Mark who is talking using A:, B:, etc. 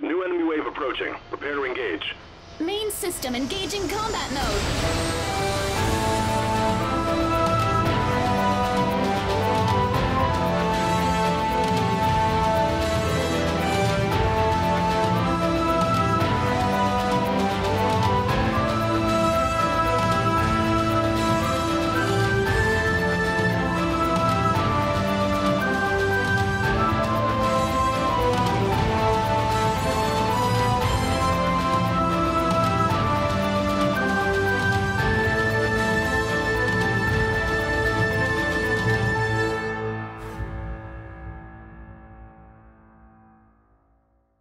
A: New enemy wave approaching. Prepare to engage.
B: Main system engaging combat mode.